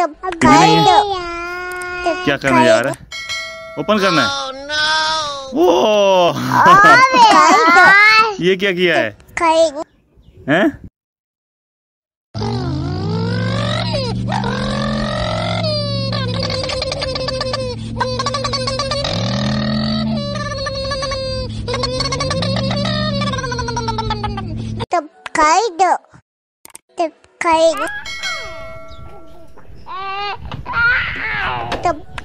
तो, तो-, तो क्या करने जा रहा है ओपन करना है ओ, oh, तो- ये क्या किया है हैं? तो खाई दो तब खाई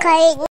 可以。